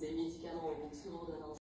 des médicaments ou une sous-ordonnance